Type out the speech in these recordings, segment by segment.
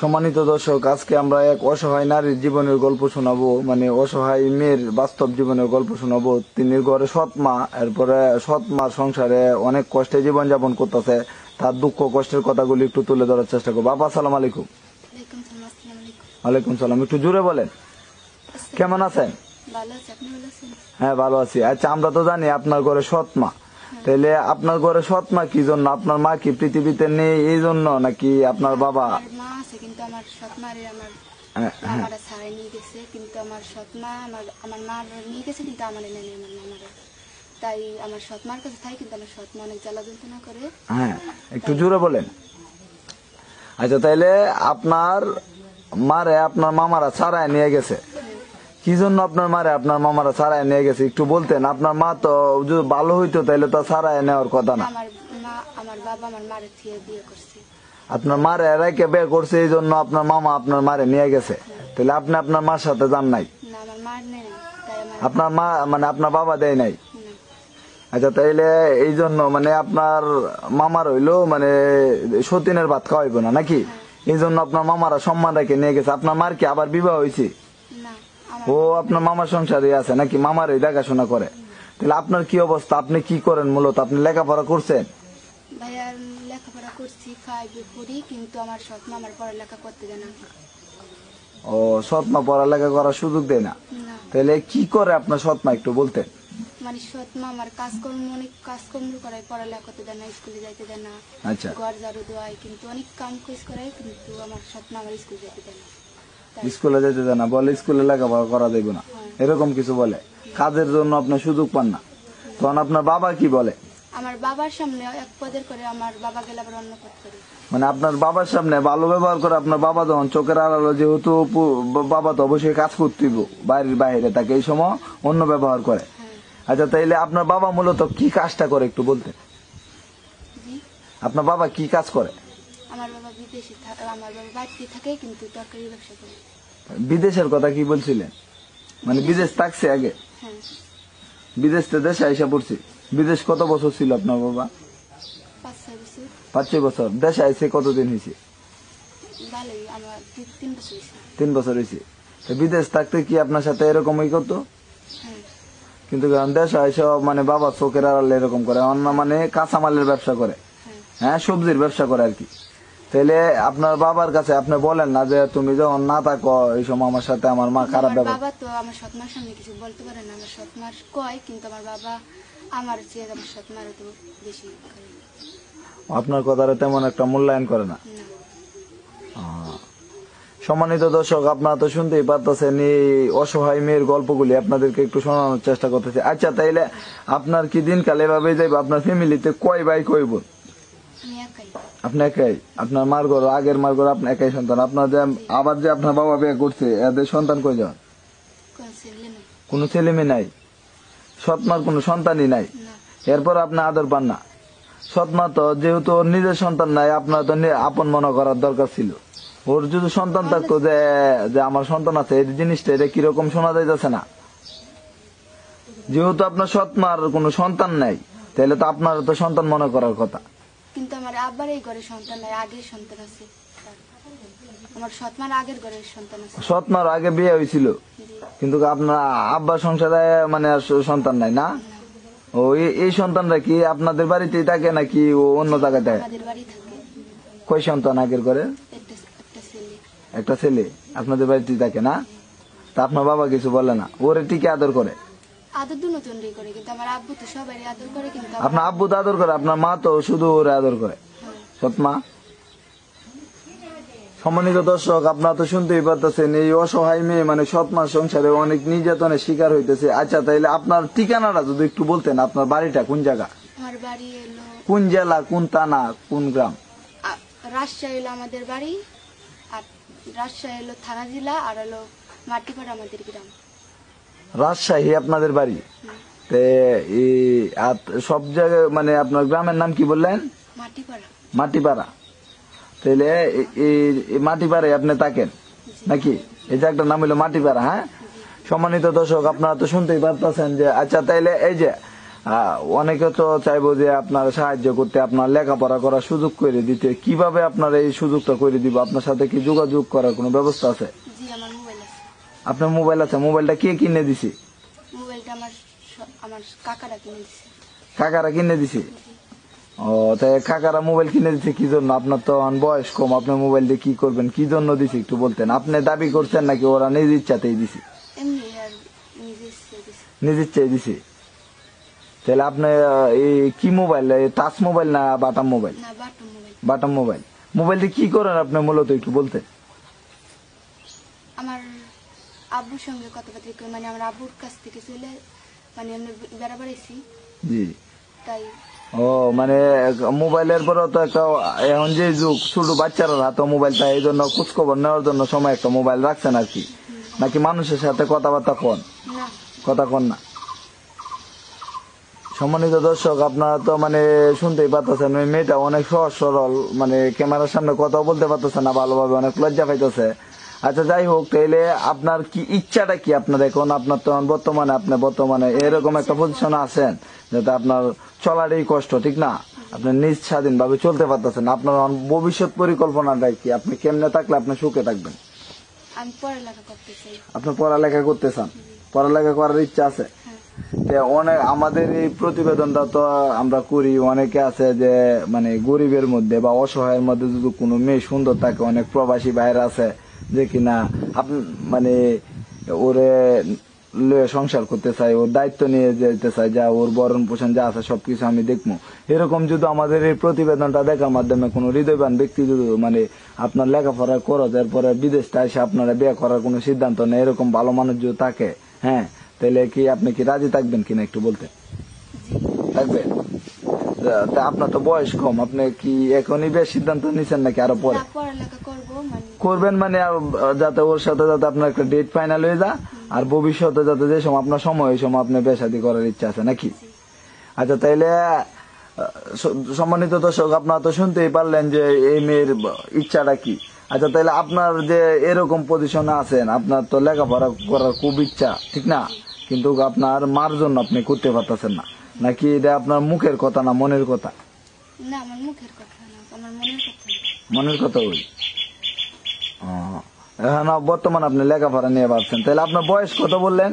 সম্মানিত দর্শক আজকে আমরা এক অসহায় নারীর জীবনের গল্প শোনাবো মানে অসহায় মেয়ের বাস্তব জীবনের গল্প শোনাবো। তিনি ঘরে সৎ মা এরপরে সৎ মার সংসারে অনেক কষ্টে জীবন যাপন করতেছে। তার দুঃখ কষ্টের কথাগুলি একটু তুলে ধরার চেষ্টা করব। বাবা সালাম আলাইকুম। ওয়ালাইকুম সালাম। একটু জুড়ে বলেন। কেমন আছেন? হ্যাঁ ভালো আছি। আচ্ছা আমরা তো জানি আপনার ঘরে সৎ মা। তাহলে আপনার ঘরে সৎ মা কি জন্য? আপনার মা কি পৃথিবীতে নেই এই জন্য নাকি আপনার বাবা? মা আছে কিন্তু আমার সৎ মারে আমার হ্যাঁ, হ্যাঁ। ছাড়াই নিয়ে গেছে কিন্তু আমার সৎ মা আমার আমার মা নিয়ে গেছে কিন্তু আমার এনে নেই আমার মামারা। তাই আমার সৎ মার কাছে থাই কিন্তু আমার সৎ মা অনেক জ্বালা যন্ত্রণা করে। হ্যাঁ একটু জোরে বলেন। আচ্ছা তাইলে আপনার মারে আপনার মামারা ছাড়ায় নিয়ে গেছে। কি জন্য আপনার মারে আপনার মামারা ছাড়ায় নিয়ে গেছে? একটু বলতেন আপনার মা তো যদি ভালো হইতো তাইলে তো ছাড়ায় নেওয়ার কথা না। আমার মা আমার বাবা আমার মারে থেকে বিয়ে করছে। আপনার মারে রেখে বের করছে এই জন্য আপনার মামা আপনার মারে নিয়ে গেছে। তাহলে আপনি আপনার মার সাথে যান নাই? না আমার মার নেই তাই আমার আপনার মা মানে আপনার বাবা দেয় নাই? আচ্ছা তাইলে এই জন্য মানে আপনার মামার হইল মানে সতীনের ভাত খাওয়াইব না নাকি? এই জন্য আপনার মামারা সম্মান রেখে নিয়ে গেছে। আপনার মার কি আবার বিবাহ হয়েছে না। ও আপনার মামার সংসারে আছে নাকি? মামার এই দেখাশোনা করে। তাহলে আপনার কি অবস্থা? আপনি কি করেন মূলত? আপনি লেখাপড়া করছেন? ভাইয়া লেখাপড়া করছি কিন্তু আমার আমার পড়ালেখা করতে দেয় না। ও সৎমা পড়ালেখা করার সুযোগ দেয় না? তাহলে কি করে আপনার সৎমা একটু বলতেন? মানে আমার কাজকর্ম অনেক কাজকর্ম করায় পড়ালেখা করতে দেয় না স্কুলে যাইতে দেয় না। আচ্ছা। ঘর ঝাড়ু দেওয়ায় কিন্তু অনেক কাম কাজ করায় কিন্তু আমার স্কুলে যেতে দেয় না। তাই স্কুলে যেতে দেয় না বলে স্কুলে লেখাপড়া করা যাইব না। এরকম কিছু বলে। কাজের জন্য আপনার সুযোগ পান না। তখন আপনার বাবা কি বলে? আমার বাবার সামনে এক পদের করে আমার বাবা গেলে আবার অন্য পদ করে। মানে আপনার বাবার সামনে ভালো ব্যবহার করে আপনার বাবা যখন চোখের আড়ালো যেহেতু বাবা তো অবশ্যই কাজ করতেইব বাড়ির বাইরে তাকে এই সময় অন্য ব্যবহার করে। হ্যাঁ। আচ্ছা তাইলে আপনার বাবা মূলত কি কাজটা করে একটু বলতেন? জি। আপনার বাবা কি কাজ করে? আমার বাবা বিদেশে আমার বাবা বাড়িতে থাকে কিন্তু তরকারি ব্যবসা করে। বিদেশের কথা কি বলছিলেন? মানে বিদেশ থাকছে আগে? হ্যাঁ। বিদেশ তো দেশে আইসা পড়ছে। বিদেশ কত বছর ছিল আপনার বাবা? পাঁচ ছয় বছর। দেশে আইসে কতদিন হয়েছে তিন- বছর হয়েছে বিদেশ থাকতে কি আপনার সাথে এরকমই করতো? হ্যাঁ। কিন্তু দেশ আইসা মানে বাবা চোখের আড়ালে এরকম করে। অন্য মানে কাঁচামালের ব্যবসা করে। হ্যাঁ। হ্যাঁ সবজির ব্যবসা করে আর কি। তাহলে আপনার বাবার কাছে আপনি বলেন না যে তুমি যখন না থাকো এই সময় আমার সাথে আমার মা খারাপ ব্যবহার বাবা তো আমার সৎমার সামনে কিছু বলতে পারে না। আমার সৎমার কয় কিন্তু আমার বাবা আমার চেয়ে আমার সৎমার তো বেশি আপনার কথাটা তেমন একটা মূল্যায়ন করে না। সম্মানিত দর্শক আপনারা তো শুনতেই পারতেছেন এই অসহায় মেয়ের গল্পগুলি। আপনাদেরকে একটু শোনানোর চেষ্টা করতেছি। আচ্ছা তাইলে আপনার কি দিনকাল এভাবে যাইবে? আপনার ফ্যামিলিতে কয় বাই কয় বোন? আপনি একাই? আপনার মার ঘর আগের মার ঘর একাই সন্তান। আপনার যে আবার যে আপনার বাবা বিয়ে করছে এদের সন্তান কয় যান কোন ছেলে কোনো ছেলে মেয়ে নাই? সৎমার কোনো সন্তানই নাই? এরপর আপনি আদর পান না? সৎমা তো যেহেতু ওর নিজের সন্তান নাই আপনার তো আপন মনে করার দরকার ছিল। ওর যদি সন্তান থাকতো যে যে আমার সন্তান আছে এই জিনিসটা এটা কীরকম শোনা যাইতেছে না? যেহেতু আপনার সৎমার কোনো সন্তান নাই তাহলে তো আপনার তো সন্তান মনে করার কথা। কিন্তু আমার আব্বার এই ঘরে সন্তান নাই আগের সন্তান আছে। আমার সৎমার আগের ঘরের সন্তান আছে। সৎমার আগে বিয়ে হয়েছিল? কিন্তু আপনার আব্বার সংসারে মানে সন্তান নাই না? ও এই- সন্তানরা কি আপনাদের বাড়িতেই থাকে নাকি ও অন্য জায়গায় থাকে? থাকে। কয় সন্তান আগের ছেলে। একটা ছেলে। আপনাদের বাড়িতেই থাকে না? তা আপনার বাবা কিছু বলে না? ওরে টিকে আদর করে। আদর দু নতুন করে কিন্তু আমার আব্বু তো সবাই আদর করে কিন্তু আপনার আব্বু তো আদর করে আপনার মা তো শুধু ওরে আদর করে। হ্যাঁ, সৎ মা। সম্মানিত দর্শক আপনারা তো শুনতেই পারতেছেন এই অসহায় মেয়ে মানে সৎ মার সংসারে অনেক নির্যাতনের শিকার হইতেছে। আচ্ছা তাইলে আপনার ঠিকানাটা যদি একটু বলতেন আপনার বাড়িটা কোন জায়গা? আমার বাড়ি এলো কোন জেলা কোন থানা কোন গ্রাম? রাজশাহী আমাদের বাড়ি আর রাজশাহী এলো থানা জেলা আর হলো মাটিপাড়া আমাদের গ্রাম। রাজশাহী আপনাদের বাড়ি? তে সব জায়গায় মানে আপনার গ্রামের নাম কি বললেন? মাটিপাড়া। তাহলে মাটিপাড়ায় আপনি থাকেন নাকি? এই জায়গাটার নাম হলো মাটিপাড়া হ্যাঁ? সম্মানিত দর্শক আপনারা তো শুনতেই পারতেছেন যে আচ্ছা তাইলে এই যে অনেকে তো চাইব যে আপনার সাহায্য করতে আপনার লেখাপড়া করার সুযোগ করে দিতে। কীভাবে আপনার এই সুযোগটা করে দিব? আপনার সাথে কি যোগাযোগ করার কোনো ব্যবস্থা আছে? আপনার মোবাইল আছে মোবাইলটা কে কিনে দিছে? মোবাইলটা আমার আমার কাকারা কিনে দিছে। কাকারা কিনে দিছে? ও তাই কাকারা মোবাইল কিনে দিছে কি জন্য? আপনার তো বয়স কম আপনি মোবাইল দিয়ে কি করবেন? কি জন্য দিছে একটু বলতেন? আপনি দাবি করছেন নাকি ওরা নিজ ইচ্ছাতেই দিছে? নিজে ইচ্ছাই দিছে? তাহলে আপনি আহ, এই কি মোবাইল? টাচ মোবাইল না button mobile? Mobile. Button mobile. Mobile দিয়ে কি করেন আপনি? মূলত একটু বলতেন। আমার আব্বুর সঙ্গে কথাবার্তা মানে আমার আব্বুর কাছ থেকে চলে মানে আমি বেড়া বেড়াইছি জি। তাই। ও মানে মোবাইলের পরে তো একটা এখন যে যুগ ছোট বাচ্চারা হাতে মোবাইলটা এই জন্য খোঁজখবর নেওয়ার জন্য সময় একটা মোবাইল রাখছেন আর কি নাকি মানুষের সাথে কথাবার্তা কন? কথা কন না। সম্মানিত দর্শক আপনারা তো মানে শুনতেই পাচ্ছেন ওই মেয়েটা অনেক সহজ সরল মানে ক্যামেরার সামনে কথা বলতে পারতেছে না ভালোভাবে অনেক লজ্জা পাইতেছে। আচ্ছা যাই হোক তাইলে আপনার কি ইচ্ছাটা কি আপনার এখন? আপনার তো বর্তমানে আপনি বর্তমানে এরকম একটা পজিশনে আছেন যাতে আপনার চলারই কষ্ট ঠিক না? আপনি নিজ স্বাধীন ভাবে চলতে পারতেছেন। আপনার ভবিষ্যৎ পরিকল্পনাটা কি? আপনি কেমনে থাকলে আপনি সুখে থাকবেন? আপনি পড়ালেখা করতে চান পড়ালেখা করার ইচ্ছা আছে? হ্যাঁ। অনেক আমাদের এই প্রতিবেদনটা তো আমরা করি অনেকে আছে যে মানে গরিবের মধ্যে বা অসহায়ের মধ্যে যদি কোনো মেয়ে সুন্দর থাকে অনেক প্রবাসী বাইরে আছে যে কিনা আপনি মানে ওরে সংসার করতে চাই ওর দায়িত্ব নিয়ে যেতে চাই যা ওর বরণ পোষণ যা আছে সবকিছু আমি দেখব। এরকম যদি আমাদের এই প্রতিবেদনটা দেখার মাধ্যমে কোনো হৃদয়বান ব্যক্তি যদি মানে আপনার লেখাপড়া করো এরপরে বিদেশটা এসে আপনারা বিয়ে করার কোনো সিদ্ধান্ত নেই এরকম ভালো মানুষ যদি থাকে হ্যাঁ তাহলে কি আপনি কি রাজি থাকবেন কিনা একটু বলতে? থাকবেন তা আপনার তো বয়স কম। আপনি কি এখনই বেশ সিদ্ধান্ত নিচ্ছেন নাকি আরও পরে? মানে করবেন মানে যাতে ওর সাথে যাতে আপনার একটা ডেট ফাইনাল হয়ে যা আর ভবিষ্যতে যাতে যে সময় আপনার সময় ওই সময় আপনি বেসাদি করার ইচ্ছা আছে নাকি? আচ্ছা তাইলে সম্মানিত দর্শক আপনারা তো শুনতেই পারলেন যে এই মেয়ের ইচ্ছাটা কি। আচ্ছা তাইলে আপনার যে এরকম পজিশনে আছেন আপনার তো লেখাপড়া করার খুব ইচ্ছা ঠিক না? কিন্তু আপনার মার জন্য আপনি করতে পারতেছেন না। নাকি এটা আপনার মুখের কথা না মনের কথা? না আমার মুখের কথা না আমার মনের কথা মনের কথা ওই এখন বর্তমান আপনি লেখাপড়া নিয়ে ভাবছেন। তাহলে আপনার বয়স কত বললেন?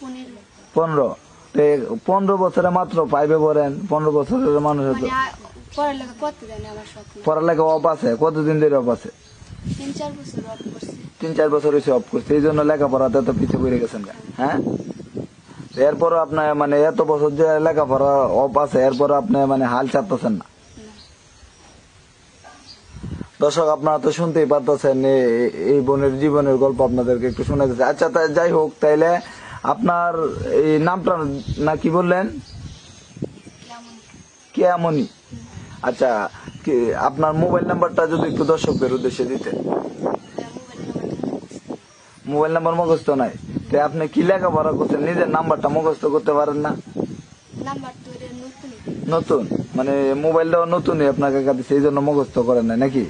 পনেরো। পনেরো। তো পনেরো বছরে মাত্র পাইবে বলেন পনেরো বছরের মানুষ মানে পড়ালেখা অফ আছে? কতদিন ধরে অফ আছে? তিন চার বছর অফ করছে। তিন চার বছর হয়েছে অফ করছে। এই জন্য লেখাপড়াতে তো পিছিয়ে পড়ে গেছেন হ্যাঁ? এরপর আপনার মানে এত বছর যে লেখাপড়া অফ আছে এরপর আপনি মানে হাল চাপতেছেন না। দর্শক, আপনারা তো শুনতেই পারতেছেন এই বোনের জীবনের গল্প আপনাদেরকে একটু শোনা যাচ্ছে আচ্ছা তাই যাই হোক, তাইলে আপনার এই নামটা না কি বললেন? কেয়ামনি। আচ্ছা আপনার মোবাইল নাম্বারটা যদি একটু দর্শকদের উদ্দেশ্যে দিতেন। মোবাইল নাম্বার মুখস্থ নাই। তো আপনি কি লেখাপড়া করছেন? নিজের নাম্বারটা মুখস্থ করতে পারেন না? নতুন? মানে মোবাইলটাও নতুনই আপনাকে কাছে এই জন্য মুখস্থ করেন না নাকি?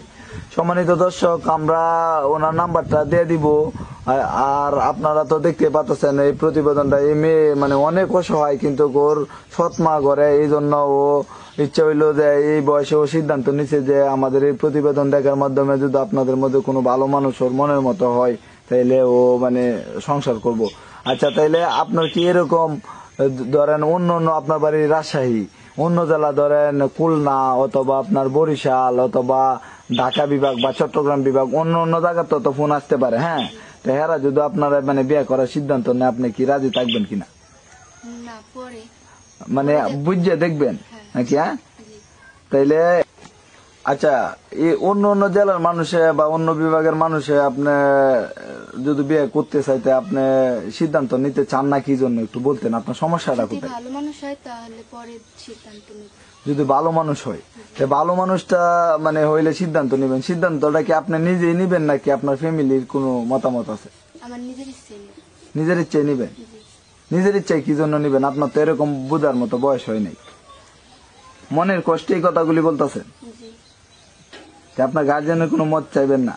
সম্মানিত দর্শক আমরা ওনার নাম্বারটা দিয়ে দিব। আর- আপনারা তো দেখতে পাচ্ছেন এই প্রতিবেদনটা এই মেয়ে মানে অনেক অসহায় কিন্তু ওর সৎ মা করে। এই জন্য ও ইচ্ছা হইল যে এই বয়সে ও সিদ্ধান্ত নিছে যে আমাদের এই প্রতিবেদন দেখার মাধ্যমে যদি আপনাদের মধ্যে কোনো ভালো মানুষ ওর মনের মতো হয় তাইলে ও মানে সংসার করব। আচ্ছা তাইলে আপনার কি এরকম ধরেন অন্য অন্য আপনার বাড়ির রাজশাহী অন্য জেলা ধরেন খুলনা অথবা আপনার বরিশাল অথবা ঢাকা বিভাগ বা চট্টগ্রাম বিভাগ অন্য অন্য জায়গার তো ফোন আসতে পারে হ্যাঁ? তো হেরা যদি আপনারা মানে বিয়ে করার সিদ্ধান্ত নেয় আপনি কি রাজি থাকবেন কিনা? মানে বুঝে দেখবেন নাকি হ্যাঁ? তাইলে আচ্ছা এই অন্য অন্য জেলার মানুষে বা অন্য বিভাগের মানুষে আপনি যদি বিয়ে করতে চাইতে আপনি সিদ্ধান্ত নিতে চান না কি জন্য? একটু বলতেন আপনার সমস্যাটা কোথায়? ভালো মানুষ হয় তাহলে পরে সিদ্ধান্ত যদি ভালো মানুষ হয় ভালো মানুষটা মানে হইলে সিদ্ধান্ত নেবেন। সিদ্ধান্তটা কি আপনি নিজেই নিবেন নাকি আপনার ফ্যামিলির কোনো মতামত আছে? আমার নিজের ইচ্ছে নিজের ইচ্ছায় নিবেন? নিজের ইচ্ছায় কি জন্য নিবেন? আপনার তো এরকম বুঝার মতো বয়স হয় নাই। মনের কষ্টে এই কথাগুলি বলতেছেন? জি আপনার গার্জেনের কোনো মত চাইবেন না।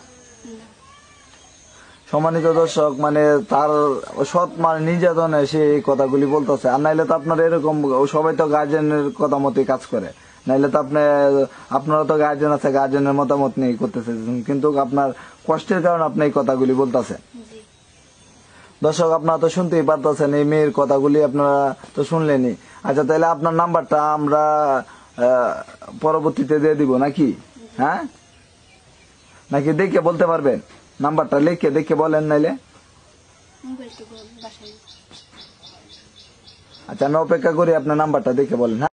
সম্মানিত দর্শক মানে তার সৎ মার নির্যাতনে সে এই কথাগুলি বলতেছে। আর নাইলে তো আপনার এরকম সবাই তো গার্জেনের কথা মতোই কাজ করে। নাইলে তো আপনি আপনারা তো গার্জেন আছে গার্জেনের মতামত নিয়ে করতেছে। কিন্তু আপনার কষ্টের কারণে আপনি এই কথাগুলি বলতেছেন। জি। দর্শক আপনারা তো শুনতেই পারতেছেন এই মেয়ের কথাগুলি আপনারা তো শুনলেনই। আচ্ছা তাহলে আপনার নাম্বারটা আমরা পরবর্তীতে দিয়ে দিব নাকি? হ্যাঁ? নাকি দেখে বলতে পারবেন? নাম্বারটা লিখে দেখে বলেন নাইলে। আচ্ছা আমি অপেক্ষা করি আপনার নাম্বারটা দেখে বলেন হ্যাঁ?